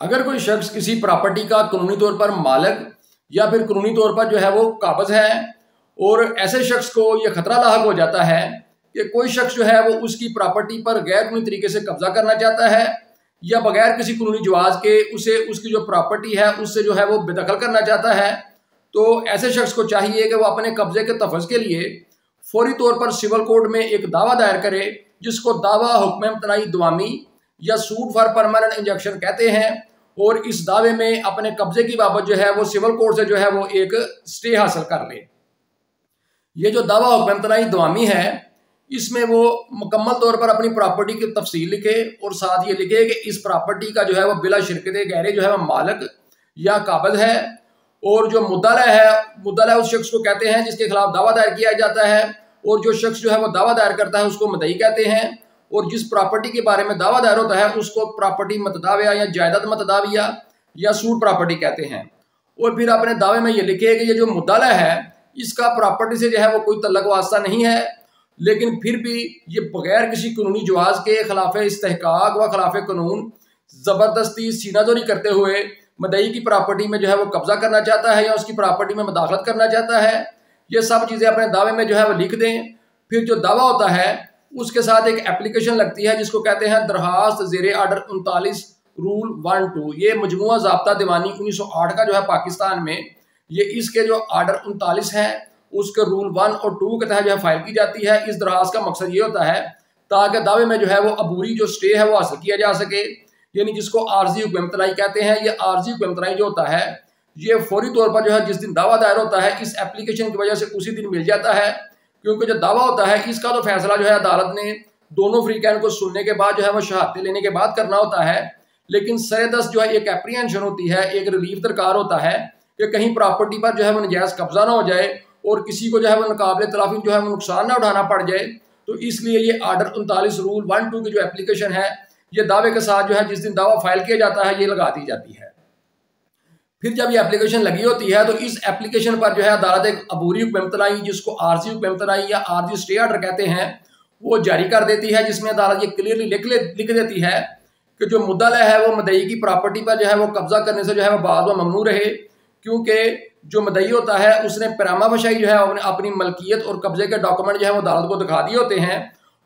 अगर कोई शख्स किसी प्रॉपर्टी का कानूनी तौर पर मालक या फिर कानूनी तौर पर जो है वो काबज है और ऐसे शख्स को यह खतरा लाक हो जाता है कि कोई शख्स जो है वो उसकी प्रॉपर्टी पर गैर कानूनी तरीके से कब्जा करना चाहता है या बगैर किसी कानूनी जवाज के उसे उसकी जो प्रॉपर्टी है, उससे जो है वो बेदखल करना चाहता है तो ऐसे शख्स को चाहिए कि वो अपने कब्जे के तफज के लिए फौरी तौर पर सिविल कोर्ट में एक दावा दायर करे, जिसको दावा हुक्म तनाई दवामी या सूट फॉर परमानेंट इंजेक्शन कहते हैं, और इस दावे में अपने कब्जे की बाबत जो है, वो सिविल कोर्ट से जो है, वो एक स्टे हासिल कर ले। ये जो दावा हुक्म तनाई दवामी है, इसमें वो मुकम्मल तौर पर अपनी प्रॉपर्टी की तफसील लिखे, और साथ ये लिखे कि इस प्रॉपर्टी का जो है, वो बिला शिरकत गहरे जो है, वो मालक या काबज है, और जो मुद्दा है मुद्दा उस शख्स को कहते हैं जिसके खिलाफ दावा दायर किया जाता है, और जो शख्स जो है, वो दावा दायर करता है, उसको मदई कहते हैं और जिस प्रॉपर्टी के बारे में दावा दायर होता है, उसको प्रॉपर्टी मतदाविया या जायदाद मतदाविया या सूट प्रॉपर्टी कहते हैं। और फिर अपने दावे में ये लिखे कि ये जो मुद्दा है, इसका प्रॉपर्टी से जो है वो कोई तलक वास्ता नहीं है, लेकिन फिर भी ये बगैर किसी कानूनी जवाज के खिलाफ इस्तेकाक व खिलाफ कानून ज़बरदस्ती सीनाजोरी करते हुए मदई की प्रॉपर्टी में जो है वो कब्जा करना चाहता है या उसकी प्रॉपर्टी में मदाखलत करना चाहता है, ये सब चीज़ें अपने दावे में जो है वो लिख दें। फिर जो दावा होता है उसके साथ एक एप्लीकेशन लगती है जिसको कहते हैं दरखास्त जेर आर्डर उनतालीस रूल वन टू ये मजमू जबता दीवानी उन्नीस सौ आठ का जो है पाकिस्तान में, ये इसके जो आर्डर उनतालीस है, उसके रूल वन और टू के तहत जो है फ़ाइल की जाती है। इस दरखास्त का मकसद ये होता है, ताकि दावे में जो है वो अबूरी जो स्टे है वो हासिल किया जा सके। यानी जिसको आर्जी हुक्मतलाई कहते हैं, ये आर्जी हुक्मतलाई जो होता है, ये फौरी तौर पर जो है जिस दिन दावा दायर होता है, इस एप्लीकेशन की वजह से उसी दिन मिल जाता है। क्योंकि जो दावा होता है इसका तो फैसला जो है अदालत ने दोनों फ्रीकैन को सुनने के बाद जो है वो शहादतें लेने के बाद करना होता है। लेकिन सरेदस जो है एक एप्रीहेंशन होती है, एक रिलीफ दरकार होता है कि कहीं प्रॉपर्टी पर जो है वो नजायज़ कब्जा ना हो जाए और किसी को जो है वो मुकाबले तलाफी जो है वो नुकसान ना उठाना पड़ जाए। तो इसलिए ये आर्डर उनतालीस रूल वन टू की जो एप्लीकेशन है, ये दावे के साथ जो है जिस दिन दावा फ़ाइल किया जाता है, ये लगा दी जाती है। फिर जब ये एप्लीकेशन लगी होती है तो इस एप्लीकेशन पर जो है अदालत एक अबूरी हुक्मतनाई जिसको आरजी हुक्मतनाई या आरजी स्टे आर्डर कहते हैं, वो जारी कर देती है, जिसमें अदालत ये क्लियरली लिख ले, लिख देती है कि जो मुद्दा है, वो मदई की प्रॉपर्टी पर जो है, वो कब्जा करने से जो है, वो बाद ममनू रहे, क्योंकि जो मदई होता है, उसने परामा बशाई जो है, अपने अपनी मलकियत और कब्जे के डॉक्यूमेंट जो है, वो अदालत को दिखा दिए होते हैं,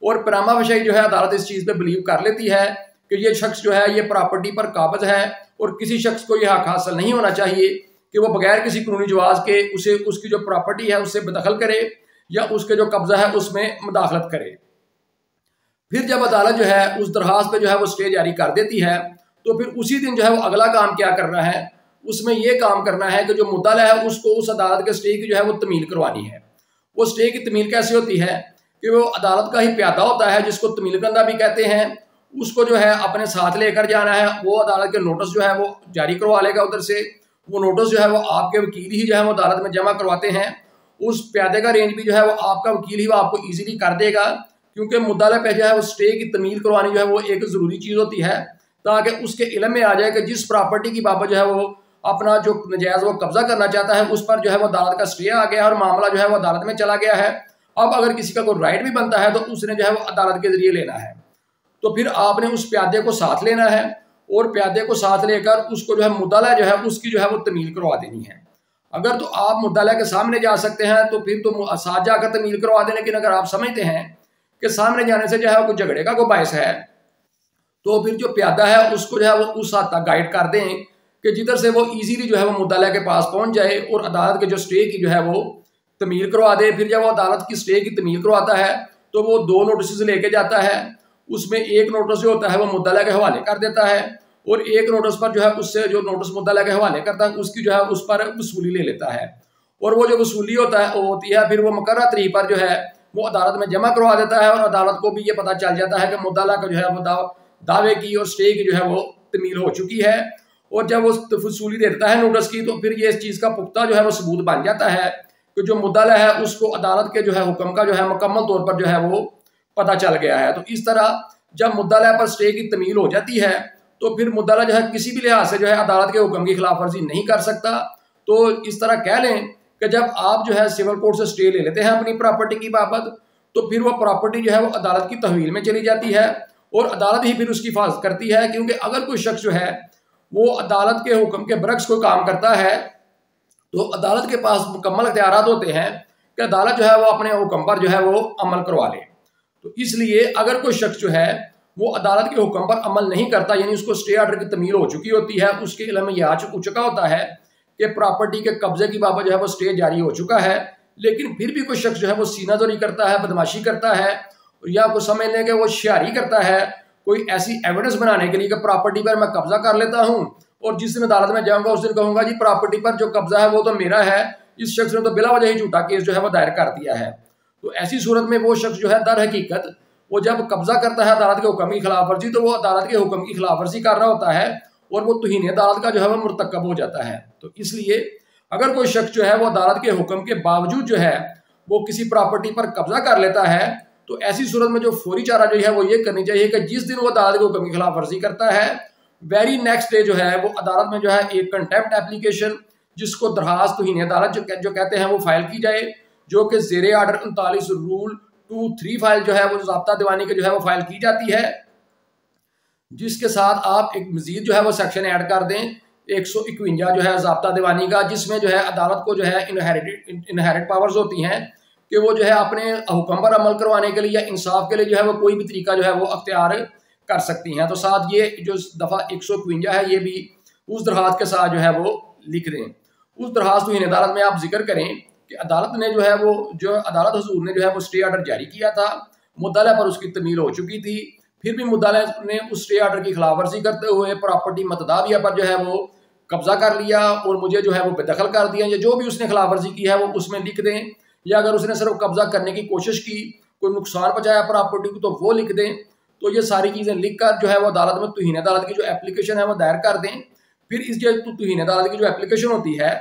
और परामा बशाई जो है, अदालत इस चीज़ पर बिलीव कर लेती है कि ये शख्स जो है, ये प्रॉपर्टी पर काबज है और किसी शख्स को यह हक हासिल नहीं होना चाहिए कि वो बगैर किसी कानूनी जवाज के उसे, उसकी जो प्रॉपर्टी है, उससे बदखल करे या उसके जो कब्जा है, उसमें मुदाखलत करे। फिर जब अदालत जो है, उस दरखास्त पर जो है, वो स्टे जारी कर देती है तो फिर उसी दिन जो है, वो अगला काम क्या करना है? उसमें यह काम करना है कि जो मुद्दा है, उसको उस अदालत के स्टे की जो है, वो तमील करवानी है। वो स्टे की तमील कैसे होती है? कि वो अदालत का ही प्यादा होता है, जिसको तमील कंदा भी कहते हैं उसको जो है अपने साथ लेकर जाना है वो अदालत के नोटिस जो है वो जारी करवा लेगा उधर से वो नोटिस जो है वो आपके वकील ही जो है वो अदालत में जमा करवाते हैं उस प्यादे का रेंज भी जो है वो आपका वकील ही वो आपको ईजिली कर देगा क्योंकि मुद्दा पे जो है वो स्टे की तमील करवानी जो है वो एक ज़रूरी चीज़ होती है ताकि उसके इलम में आ जाए कि जिस प्रॉपर्टी की बाबत जो है वो अपना जो नजायज़ वो कब्जा करना चाहता है उस पर जो है वो अदालत का स्टे आ गया और मामला जो है वो अदालत में चला गया है अब अगर किसी का कोई राइट भी बनता है तो उसने जो है वो अदालत के ज़रिए लेना है तो फिर आपने उस प्यादे को साथ लेना है और प्यादे को साथ लेकर उसको जो है मुदाला जो है, उसकी जो है वो तमील करवा देनी है। अगर तो आप मुदाला के सामने जा सकते हैं तो फिर तो साथ जाकर तमील करवा दें लेकिन अगर आप समझते हैं कि सामने जाने से जो है कुछ झगड़े का कोई बायस है तो फिर जो प्यादा है उसको जो है वो उस हद तक गाइड कर दें कि जिधर से वो इजीली जो है वो मुद्दा के पास पहुँच जाए और अदालत के जो स्टे की जो है वो तमील करवा दे। फिर जब वो अदालत की स्टे की तमील करवाता है तो वो दो नोटिस लेके जाता है उसमें एक नोटिस जो होता है वो मुद्दा के हवाले कर देता है और एक नोटिस पर जो है उससे जो नोटिस मुद्दा के हवाले करता है, उसकी जो है उस पर वसूली ले लेता है। और वो जो वसूली होता है, वो होती है, फिर वो मुकर तरीक पर जो है वो अदालत में जमा करवा देता है और अदालत को भी ये पता चल जाता है कि मुद्दा का जो है वो दावे की और स्टे की जो है वो तमील हो चुकी है। और जब वो वसूली दे देता है नोटिस की तो फिर ये इस चीज़ का पुख्ता जो है वो सबूत बन जाता है कि जो मुद्दा है, उसको अदालत के जो है हुक्म का जो है मुकम्मल तौर पर जो है वो पता चल गया है। तो इस तरह जब मुद्दा पर स्टे की तमील हो जाती है तो फिर मुद्दा जो है किसी भी लिहाज से जो है अदालत के हुक्म की खिलाफ वर्जी नहीं कर सकता। तो इस तरह कह लें कि जब आप जो है सिविल कोर्ट से स्टे ले लेते हैं अपनी प्रॉपर्टी की बाबत तो फिर वो प्रॉपर्टी जो है वो अदालत की तहवील में चली जाती है और अदालत ही फिर उसकी हिफाजत करती है। क्योंकि अगर कोई शख्स जो है वो अदालत के हुक्म के बरक्स को काम करता है तो अदालत के पास मुकम्मल अख्तियार होते हैं कि अदालत जो है वो अपने हुक्म पर जो है वो अमल करवा ले। तो इसलिए अगर कोई शख्स जो है, वो अदालत के हुक्म पर अमल नहीं करता, यानी उसको स्टे ऑर्डर की तमील हो चुकी होती है, उसके इलम में यह आ चुका होता है कि प्रॉपर्टी के कब्जे की बाबत जो है वो स्टे जारी हो चुका है, लेकिन फिर भी कोई शख्स जो है वो सीना जोरी करता है, बदमाशी करता है या कुछ समझ लें कि वो शारी करता है, कोई ऐसी एविडेंस बनाने के लिए कि प्रॉपर्टी पर मैं कब्जा कर लेता हूँ, और जिस दिन अदालत में जाऊँगा, उस दिन कहूँगा, जी प्रॉपर्टी पर जो कब्जा है, वो तो मेरा है। इस शख्स ने तो बिला वजह ही झूठा केस जो है वो दायर कर दिया है। तो ऐसी सूरत में वो शख्स जो है दर हकीकत, वो जब कब्जा करता है अदालत के हुक्म की खिलाफ वर्जी तो वो अदालत के हुक्म की खिलाफ वर्जी कर रहा होता है और वो तुहीन अदालत का जो है वो मरतकब हो जाता है। तो इसलिए अगर कोई शख्स जो है वो अदालत के हुक्म के बावजूद जो है वो किसी प्रॉपर्टी पर कब्जा कर लेता है तो ऐसी सूरत में जो फौरी चारा जो है वो ये करनी चाहिए कि जिस दिन वो अदालत के हुक्म की खिलाफ वर्जी करता है वेरी नेक्स्ट डे जो है वो अदालत में जो है एक कंटेम्प्ट एप्लीकेशन जिसको दरखास्त तुहीन अदालत जो जो कहते हैं वो फ़ाइल की जाए। जो कि जेर आर्डर उनतालीस रूल टू थ्री फ़ाइल जो है वो जबता दीवानी के जो है वो फ़ाइल की जाती है जिसके साथ आप एक मजीद जो है वो सेक्शन ऐड कर दें एक सौ इकवंजा जो है जबता दीवानी का जिसमें जो है अदालत को जो है इनहेरिट पावर्स होती हैं कि वो जो है अपने हुक्म पर अमल करवाने के लिए या इंसाफ के लिए जो है वो कोई भी तरीका जो है वो अख्तियार कर सकती हैं तो साथ ये जो दफ़ा एक सौ इकवंजा है ये भी उस दरखास्त के साथ जो है वो लिख दें उस दरखास्त को अदालत में आप ज़िक्र करें कि अदालत ने जो है वो, जो अदालत हजूर ने जो है वो स्टे आर्डर जारी किया था। मुद्दा पर उसकी तमील हो चुकी थी। फिर भी मुद्दा ने उस स्टे आर्डर की खिलाफ वर्जी करते हुए प्रॉपर्टी मतदाविया पर जो है वो कब्जा कर लिया और मुझे जो है वो बेदखल कर दिया। या जो भी उसने खिलाफ वर्जी की है वो उसमें लिख दें। या अगर उसने सिर्फ़ कब्जा करने की कोशिश की, कोई नुकसान पहुँचाया प्रॉपर्टी को तो वो लिख दें। तो ये सारी चीज़ें लिख कर जो है वो अदालत में तुहिन अदालत की जो एप्लीकेशन है वो दायर कर दें। फिर इस जो तुहिन अदालत की जो एप्लीकेशन होती है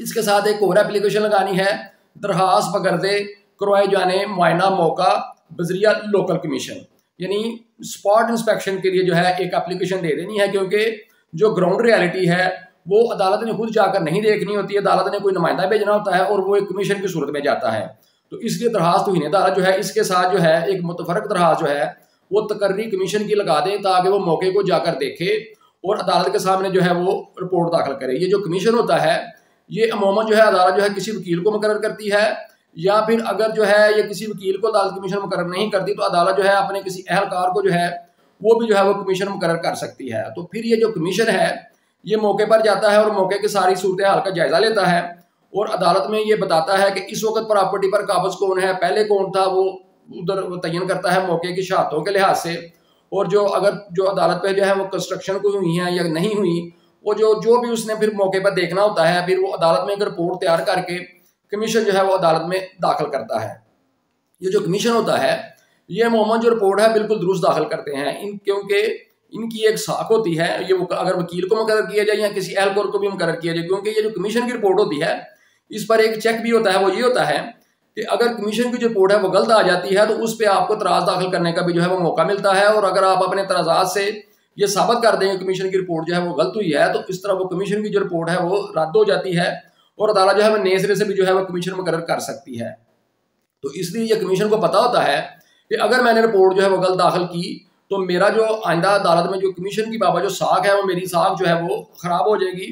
इसके साथ एक और एप्लीकेशन लगानी है। दरखास्त बगरदे करवाए जाने, मुआयना मौका, बजरिया लोकल कमीशन यानी स्पॉट इंस्पेक्शन के लिए जो है एक एप्लीकेशन दे देनी है, क्योंकि जो ग्राउंड रियलिटी है, वो अदालत ने खुद जाकर नहीं देखनी होती है अदालत ने कोई नुमाइंदा भेजना होता है और वो एक कमीशन की सूरत में जाता है। तो इसलिए दरखास्त तो अदालत जो है, इसके साथ जो है, एक मुतफरक दरखास्त जो है, वो तकर्री कमीशन की लगा दें, ताकि वो मौके को जाकर देखे और अदालत के सामने जो है, वो रिपोर्ट दाखिल करे। ये जो कमीशन होता है ये अमूमन जो है अदालत जो है किसी वकील को मुकर करती है, या फिर अगर जो है ये किसी वकील को अदालत कमीशन मुकर नहीं करती तो अदालत जो है अपने किसी अहलकार को जो है, वो भी जो है वो कमीशन मुकर कर सकती है। तो फिर ये जो कमीशन है, ये मौके पर जाता है और मौके की सारी सूरत हाल का जायजा लेता है और अदालत में ये बताता है कि इस वक्त प्रॉपर्टी पर काबज कौन है, पहले कौन था, वो उधर तयन करता है मौके की शहादतों के लिहाज से। और जो अगर जो अदालत पे जो है वो कंस्ट्रक्शन को हुई है या नहीं हुई वो जो जो भी उसने फिर मौके पर देखना होता है, फिर वो अदालत में एक रिपोर्ट तैयार करके कमीशन जो है वो अदालत में दाखिल करता है। ये जो कमीशन होता है, ये मोहम्मद जो रिपोर्ट है, बिल्कुल दुरुस्त दाखिल करते हैं। इन, क्योंकि इनकी एक साख होती है, ये अगर वकील को मुकर किया जाए या किसी एहलकोर को भी मुकर किया जाए, क्योंकि ये जो कमीशन की रिपोर्ट होती है, इस पर एक चेक भी होता है, वो ये होता है कि अगर कमीशन की जो रिपोर्ट है, वो गलत आ जाती है तो उस पर आपको तराज दाखिल करने का भी जो है वो मौका मिलता है, और अगर आप अपने तराजात से ये साबित कर देंगे कमीशन की रिपोर्ट जो है वो गलत हुई है तो इस तरह वो कमीशन की जो रिपोर्ट है वो रद्द हो जाती है और अदालत जो है वो नए सिरे से भी जो है वो कमीशन मुकर कर सकती है। तो इसलिए ये कमीशन को पता होता है कि अगर मैंने रिपोर्ट जो है वो गलत दाखिल की तो मेरा जो आइंदा अदालत में जो कमीशन की बाबा जो साख है वो मेरी साख जो है वो ख़राब हो जाएगी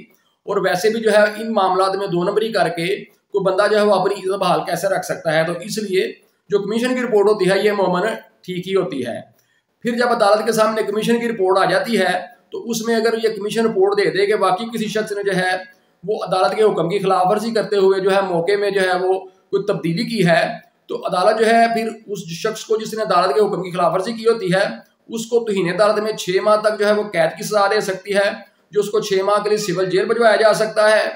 और वैसे भी जो है इन मामला में दो नंबरी करके कोई बंदा जो है वो अपनी इज़्ज़त बहाल कैसे रख सकता है? तो इसलिए जो कमीशन की रिपोर्ट होती है, ये मोमन ठीक ही होती है। फिर जब अदालत के सामने कमीशन की रिपोर्ट आ जाती है तो उसमें अगर ये कमीशन रिपोर्ट दे दे कि बाकी किसी शख्स ने जो है, वो अदालत के हुक्म की खिलाफ वर्जी करते हुए जो है, मौके में जो है, वो कोई तब्दीली की है तो अदालत जो है, फिर उस शख्स को जिसने अदालत के हुक्म की खिलाफ वर्जी की होती है, उसको तोहन अदालत में छः माह तक जो है, वो कैद की सजा दे सकती है, जो उसको छः माह के लिए सिविल जेल भिजवाया जा सकता है।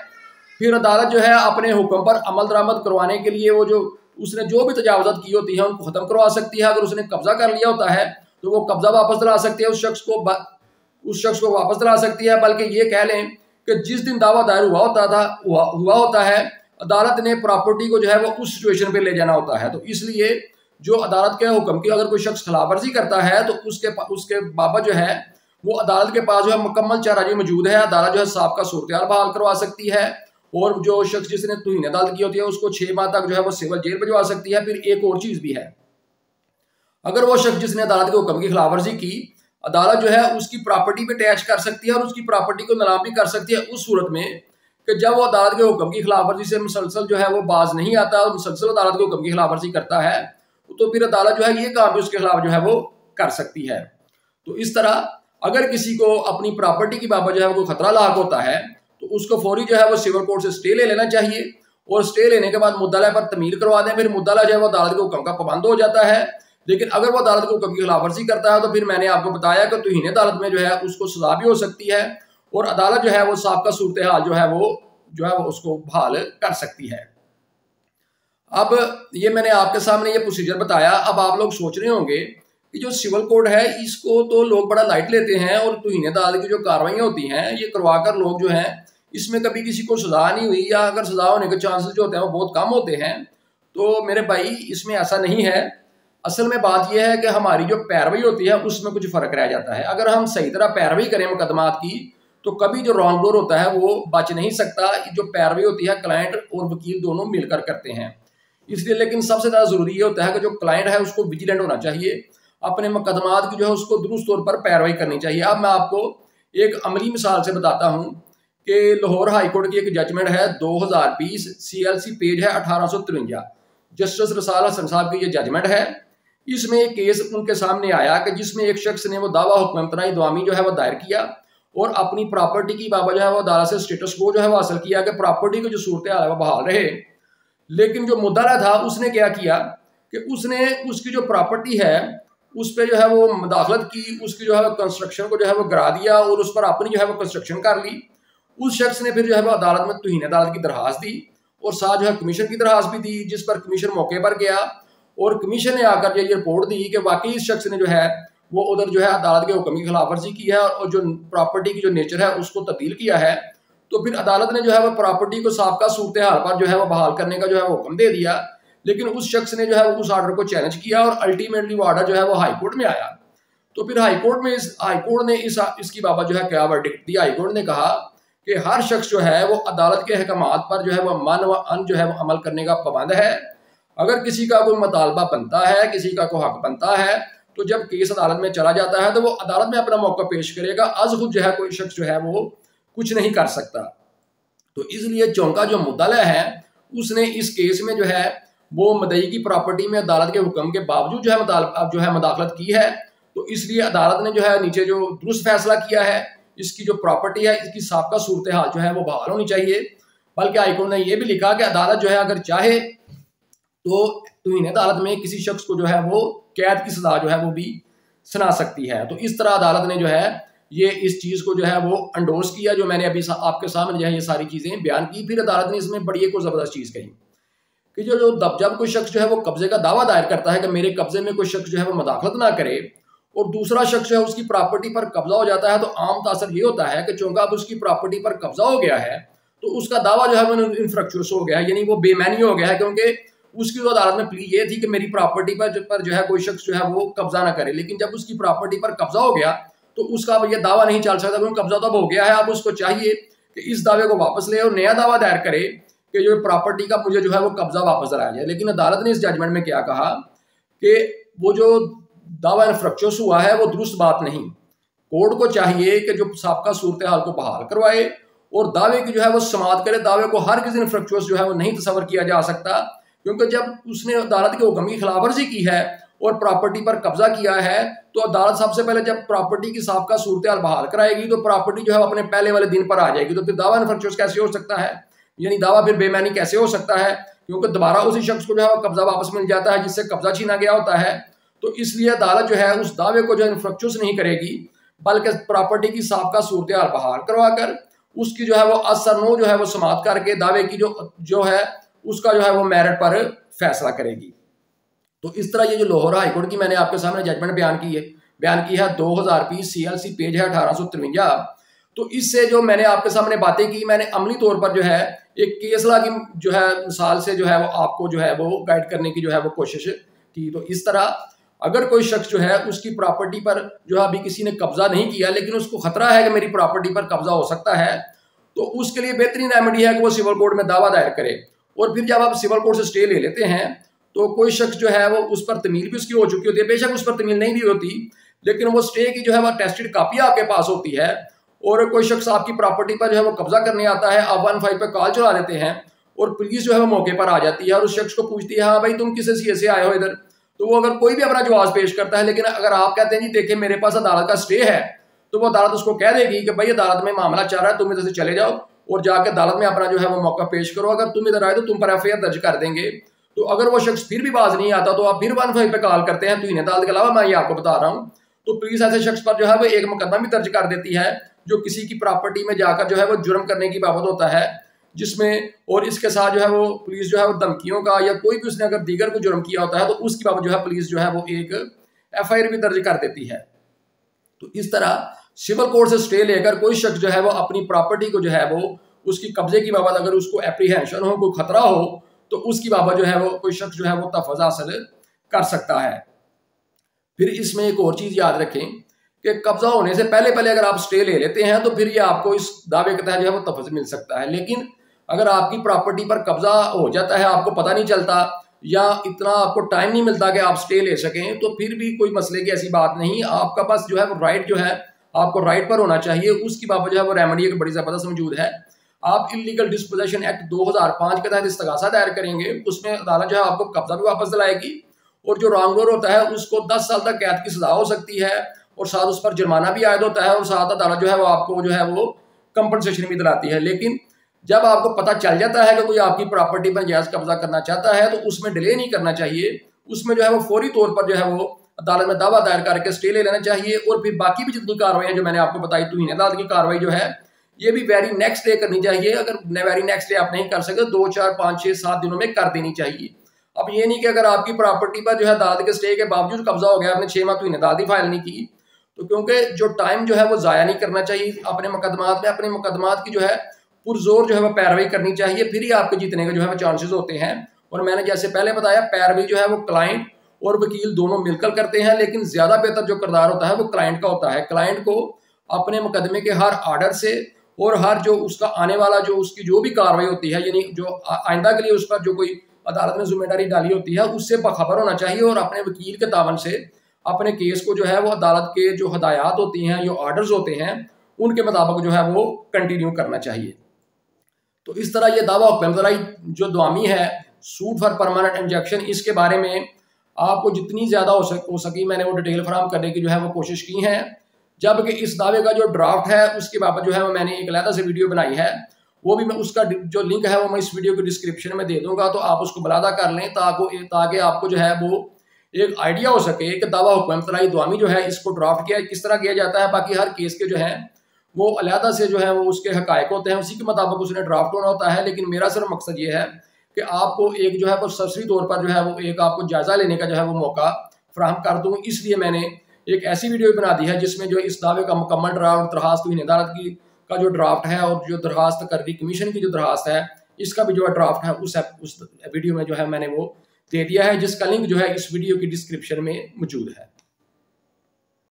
फिर अदालत जो है, अपने हुक्म पर अमल दरामद करवाने के लिए वो जो, उसने जो भी तजावजत की होती है, उनको ख़त्म करवा सकती है, अगर उसने कब्जा कर लिया होता है तो वो कब्जा वापस दिला सकती है उस शख्स को उस शख्स को वापस दिला सकती है। बल्कि ये कह लें कि जिस दिन दावा दायर हुआ होता था हुआ, हुआ होता है अदालत ने प्रॉपर्टी को जो है वो उस सिचुएशन पे ले जाना होता है। तो इसलिए जो अदालत के हुक्म की अगर कोई शख्स खिलाफ वर्जी करता है तो उसके उसके बाबत जो है वो अदालत के पास जो है मुकम्मल चाराजी मौजूद है। अदालत जो है सबका सूरत बहाल करवा सकती है और जो शख्स जिसने तुहिन अदालत की होती है उसको छः माह तक जो है वो सिविल जेल भिजवा सकती है। फिर एक और चीज़ भी है। अगर वो शख्स जिसने अदालत के हुक्म की खिलाफ वर्जी की, अदालत जो है उसकी प्रॉपर्टी पे अटैच कर सकती है और उसकी प्रॉपर्टी को नीलाम भी कर सकती है उस सूरत में कि जब वो अदालत के हुक्म की खिलाफ वर्जी से मुसलसल जो है वो बाज नहीं आता और मुसलसल अदालत के हुक्म की खिलाफ वर्जी करता है तो फिर अदालत जो है ये काम भी उसके खिलाफ जो है वो कर सकती है। तो इस तरह अगर किसी को अपनी प्रॉपर्टी की बाबत जो है वो खतरा लाक होता है तो उसको फौरी जो है वो सिविल कोर्ट से स्टे ले लेना चाहिए और स्टे लेने के बाद मुद्दा पर तमील करवा दें, फिर मुद्दा जो है वो अदालत के हुक्म का पाबंद हो जाता है। लेकिन अगर वो अदालत को कभी की खिलाफ वर्जी करता है तो फिर मैंने आपको बताया कि तुहीन अदालत में जो है, उसको सजा भी हो सकती है और अदालत जो है, वो सबका सूरत हाल जो है, वो, जो है, वो उसको बहाल कर सकती है। अब ये मैंने आपके सामने ये प्रोसीजर बताया। अब आप लोग सोच रहे होंगे कि जो सिविल कोड है, इसको तो लोग बड़ा लाइट लेते हैं और तुहिन अदालत की जो कार्रवाइयाँ होती हैं, ये करवा कर लोग जो हैं, इसमें कभी किसी को सजा नहीं हुई या अगर सजा होने के चांसेस जो होते हैं, वो बहुत कम होते हैं। तो मेरे भाई, इसमें ऐसा नहीं है असल में बात यह है कि हमारी जो पैरवी होती है, उसमें कुछ फ़र्क रह जाता है। अगर हम सही तरह पैरवी करें मुकदमात की तो कभी जो रॉन्ग डोर होता है, वो बच नहीं सकता। जो पैरवी होती है क्लाइंट और वकील दोनों मिलकर करते हैं। इसलिए लेकिन सबसे ज़्यादा ज़रूरी ये होता है कि जो क्लाइंट है, उसको विजिलेंट होना चाहिए। अपने मुकदमात की जो है, उसको दुरुस्त तौर पर पैरवाई करनी चाहिए। अब मैं आपको एक अमली मिसाल से बताता हूँ कि लाहौर हाईकोर्ट की एक जजमेंट है, दो हज़ार 2020 सीएलसी पेज है, अठारह जस्टिस रसाल हसन साहब की ये जजमेंट है। इसमें एक केस उनके सामने आया कि जिसमें एक शख्स ने वो दावा हुक्मतनाई दवामी जो है वो दायर किया और अपनी प्रॉपर्टी की बाबा जो है वो अदालत से स्टेटस को जो है वो हासिल किया कि प्रॉपर्टी की जो सूरत है वो बहाल रहे। लेकिन जो मुद्दा था, उसने क्या किया कि उसने उसकी जो प्रॉपर्टी है, उस पर जो है वो मुदाखलत की, उसकी जो है कंस्ट्रक्शन को जो है वो गिरा दिया और उस पर अपनी जो है वो कंस्ट्रक्शन कर ली। उस शख्स ने फिर जो है वो अदालत में तुहिन अदालत की दरखास्त दी और साथ जो है कमीशन की दरखास्त भी दी, जिस पर कमीशन मौके पर गया। और कमीशन ने आकर ये रिपोर्ट दी कि वाकई इस शख्स ने जो है वो उधर जो है अदालत के हुक्म की खिलाफ वर्जी की है और जो प्रॉपर्टी की जो नेचर है उसको तब्दील किया है तो फिर अदालत ने जो है वो प्रॉपर्टी को सबका सूरत हाल पर जो है वो बहाल करने का जो है वो हुक्म दे दिया लेकिन उस शख्स ने जो है उस ऑर्डर को चैलेंज किया और अल्टीमेटली वो ऑर्डर जो है वो हाईकोर्ट में आया तो फिर हाईकोर्ट में इस हाईकोर्ट ने इस इसकी बाबत जो है क्या वर्डिक्ट दिया हाईकोर्ट ने कहा कि हर शख्स जो है वो अदालत के अहकाम पर जो है वह मन व अन जो है वो अमल करने का पाबंद है अगर किसी का कोई मुतालबा बनता है, किसी का कोई हक बनता है तो जब केस अदालत में चला जाता है तो वो अदालत में अपना मौका पेश करेगा। अज खुद जो है, कोई शख्स जो है, वो कुछ नहीं कर सकता। तो इसलिए चौंका जो मुद्दा है, उसने इस केस में जो है, वो मदई की प्रॉपर्टी में अदालत के हुक्म के बावजूद जो है जो है, मदाखलत की है। तो इसलिए अदालत ने जो है, नीचे जो दुरुस्त फैसला किया है, इसकी जो प्रॉपर्टी है, इसकी सबका सूरत हाल जो है, वो बहाल होनी चाहिए। बल्कि हाईकोर्ट ने यह भी लिखा कि अदालत जो है, अगर चाहे तो तुम अदालत में किसी शख्स को जो है वो कैद की सजा जो है वो भी सुना सकती है। तो इस तरह अदालत ने जो है ये इस चीज़ को जो है वो अंडोर्स किया जो मैंने अभी सा, आपके सामने जो है ये सारी चीज़ें बयान की। फिर अदालत ने इसमें बड़ी एक और ज़बरदस्त चीज़ कही कि जो जो दब जब कोई शख्स जो है वो कब्जे का दावा दायर करता है कि मेरे कब्जे में कोई शख्स जो है वो मदाखलत ना करे और दूसरा शख्स जो है उसकी प्रॉपर्टी पर कब्जा हो जाता है तो आम तासर ये होता है कि चूँकि अब उसकी प्रॉपर्टी पर कब्जा हो गया है तो उसका दावा जो है वो इन्फ्रक्चुअस हो गया है यानी वो बेमैनी हो गया है क्योंकि उसकी तो अदालत में प्ली ये थी कि मेरी प्रॉपर्टी पर पर जो है, कोई शख्स जो है, वो कब्जा ना करे। लेकिन जब उसकी प्रॉपर्टी पर कब्जा हो गया तो उसका अब यह दावा नहीं चल सकता, क्योंकि कब्जा तो अब हो गया है। अब उसको चाहिए कि इस दावे को वापस ले और नया दावा दायर करे कि जो प्रॉपर्टी का मुझे जो है, वो कब्जा वापस लाया जाए। लेकिन अदालत ने इस जजमेंट में क्या कहा कि वो जो दावा इन्फ्रक्चस हुआ है, वो दुरुस्त बात नहीं। कोर्ट को चाहिए कि जो सबका सूरत हाल को बहाल करवाए और दावे की जो है, वो समाप्त करे। दावे को हर किसी इन्फ्रक्चुअस जो है, वो नहीं तस्वर किया जा सकता। क्योंकि जब उसने अदालत के हुक्म की खिलाफवर्जी की है और प्रॉपर्टी पर कब्जा किया है तो अदालत सबसे पहले जब प्रॉपर्टी की सबका सूरत हाल बहाल कराएगी तो प्रॉपर्टी जो है अपने पहले वाले दिन पर आ जाएगी। तो फिर दावा इन्फ्रक्चुअस कैसे हो सकता है? यानी दावा फिर बेमैनी कैसे हो सकता है? क्योंकि दोबारा उसी शख्स को जो है कब्जा वापस मिल जाता है, जिससे कब्जा छीना गया होता है। तो इसलिए अदालत जो है उस दावे को जो इन्फ्रक्चुअस नहीं करेगी, बल्कि प्रॉपर्टी की सबका सूरत हाल बहाल करवा कर उसकी जो है वो असर नो जो है वो समाप्त करके दावे की जो जो है उसका जो है वो मेरिट पर फैसला करेगी। तो इस तरह ये जो लाहौर हाईकोर्ट की मैंने आपके सामने जजमेंट बयान की है। बयान की है दो हज़ार बीस सी एल सी पेज है अठारह सौ तिरवंजा। तो इससे जो मैंने आपके सामने बातें की, मैंने अमली तौर पर जो है एक केसला की जो है मिसाल से जो है वो आपको जो है वो गाइड करने की जो है वो कोशिश की। तो इस तरह अगर कोई शख्स जो है उसकी प्रॉपर्टी पर जो है अभी किसी ने कब्जा नहीं किया, लेकिन उसको खतरा है कि मेरी प्रॉपर्टी पर कब्जा हो सकता है तो उसके लिए बेहतरीन रेमेडी है कि वो सिविल कोर्ट में दावा दायर करे। और फिर जब आप सिविल कोर्ट से स्टे ले लेते हैं तो कोई शख्स जो है वो उस पर तमील भी उसकी हो चुकी होती है। बेशक उस पर तमील नहीं भी होती, लेकिन वो स्टे की जो है वो टेस्टेड कापी आपके पास होती है और कोई शख्स आपकी प्रॉपर्टी पर जो है वो कब्जा करने आता है, आप वन फाइव पर कॉल चला लेते हैं और पुलिस जो है वो मौके पर आ जाती है और उस शख्स को पूछती है हाँ भाई, तुम किसे सी से आए हो इधर? तो वो अगर कोई भी अपना जवाब पेश करता है, लेकिन अगर आप कहते हैं, जी देखें मेरे पास अदालत का स्टे है तो वो अदालत उसको कह देगी कि, भाई, अदालत में मामला चल रहा है, तुम इधर से चले जाओ। और जाकर अदालत में अपना जो है वो मौका पेश करो। अगर तुम इधर आए तो तुम पर एफ़ दर्ज कर देंगे। तो अगर वो शख्स फिर भी बाज नहीं आता तो आप फिर वन फाइव पे कॉल करते हैं। तो इन्हें अदालत के अलावा मैं ये आपको बता रहा हूँ। तो पुलिस ऐसे शख्स पर जो है वो एक मुकदमा भी दर्ज कर देती है, जो किसी की प्रॉपर्टी में जाकर जो है वो जुर्म करने की बाबत होता है, जिसमें और इसके साथ जो है वो पुलिस जो है वो धमकियों का या कोई भी उसने अगर दीगर को जुर्म किया होता है तो उसकी बाबत जो है पुलिस जो है वो एक एफआईआर भी दर्ज कर देती है। तो इस तरह सिविल कोर्ट से स्टे लेकर कोई शख्स जो है वो अपनी प्रॉपर्टी को जो है वो उसकी कब्जे की बाबत अगर उसको एप्रीहेंशन हो, कोई खतरा हो तो उसकी बाबत जो है वो कोई शख्स जो है वो तफज हासिल कर सकता है। फिर इसमें एक और चीज़ याद रखें कि कब्जा होने से पहले पहले अगर आप स्टे ले लेते हैं तो फिर ये आपको इस दावे के तहत जो है वो तफज मिल सकता है। लेकिन अगर आपकी प्रॉपर्टी पर कब्जा हो जाता है, आपको पता नहीं चलता या इतना आपको टाइम नहीं मिलता कि आप स्टे ले सकें तो फिर भी कोई मसले की ऐसी बात नहीं। आपका पास जो है वो राइट जो है आपको राइट पर होना चाहिए। उसकी बाबत जो है वो रेमेडी एक बड़ी ज़बरदस्त मौजूद है। आप इलीगल डिस्पोजेशन एक्ट 2005 के तहत इस्तगासा दायर करेंगे। उसमें अदालत जो है आपको कब्जा भी वापस दिलाएगी और जो रॉन्ग रोर होता है, उसको 10 साल तक कैद की सजा हो सकती है और साथ उस पर जुर्माना भी आयद होता है और साथ अदालत जो है वो आपको जो है वो कंपनसेशन भी दिलाती है। लेकिन जब आपको पता चल जाता है कि कोई आपकी प्रॉपर्टी पर जायज़ कब्जा करना चाहता है तो उसमें डिले नहीं करना चाहिए। उसमें जो है वो फौरी तौर पर जो है वो अदालत में दावा दायर करके स्टे ले लेना चाहिए और फिर बाकी भी जितनी कार्रवाई है जो मैंने आपको बताई तो अदालत की कार्रवाई जो है, ये भी वेरी नेक्स्ट डे करनी चाहिए। अगर वेरी नेक्स्ट डे आप नहीं कर सकते दो, चार, पाँच छः सात दिनों में कर देनी चाहिए। अब ये नहीं कि अगर आपकी प्रॉपर्टी पर जो है अदालत के स्टे के बावजूद कब्जा हो गया, आपने छः माह तो अदालत ही फ़ाइल नहीं की तो क्योंकि जो टाइम जो है वो ज़ाया नहीं करना चाहिए। अपने मुकदमात में, अपने मुकदमात की जो है पुरजोर जो है वो पैरवी करनी चाहिए, फिर ही आपके जीतने के जो है वो चांसेस होते हैं। और मैंने जैसे पहले बताया, पैरवी जो है वो क्लाइंट और वकील दोनों मिलकर करते हैं, लेकिन ज़्यादा बेहतर जो किरदार होता है वो क्लाइंट का होता है। क्लाइंट को अपने मुकदमे के हर आर्डर से और हर जो उसका आने वाला जो उसकी जो भी कार्रवाई होती है, यानी जो आइंदा के लिए उस पर जो कोई अदालत में ज़िम्मेदारी डाली होती है, उससे बखबर होना चाहिए और अपने वकील के तावन से अपने केस को जो है वो अदालत के जो हदायत होती हैं, जो आर्डर्स होते हैं, उनके मुताबिक जो है वो कंटिन्यू करना चाहिए। तो इस तरह ये दावा जो दुआमी है सूट फॉर परमानेंट इंजेक्शन इसके बारे में आपको जितनी ज़्यादा हो सक, हो सकी, मैंने वो डिटेल फराम करने की जो है वो कोशिश की है। जबकि इस दावे का जो ड्राफ्ट है, उसके बाबत जो है वो मैंने एक अलहदा से वीडियो बनाई है। वो भी मैं, उसका जो लिंक है वो मैं इस वीडियो के डिस्क्रिप्शन में दे दूँगा तो आप उसको बलादा कर लें ताकि ताकि आपको जो है वो एक आइडिया हो सके कि दावा हुक्मतलाई दुआमी जो है इसको ड्राफ्ट किया, किस तरह किया जाता है। बाकी हर केस के जो है वो अलहदा से जो है वो उसके हकायक होते हैं, उसी के मुताबिक उसने ड्राफ्ट होना होता है। लेकिन मेरा सिर्फ़ मकसद ये है कि आपको एक जो है वो सरसरी तौर पर जो है वो एक आपको जायज़ा लेने का जो है वो मौका फ्राहम कर दूँ। इसलिए मैंने एक ऐसी वीडियो बना दी है जिसमें जो इस दावे का मुकम्मल ड्राफ्ट दरखास्त हुई अदालत की का जो ड्राफ्ट है और जो दरखास्त कर कमीशन की जो दरखास्त है, इसका भी जो है ड्राफ्ट है, उस उस वीडियो में जो है मैंने वो दे दिया है, जिसका लिंक जो है इस वीडियो की डिस्क्रिप्शन में मौजूद है।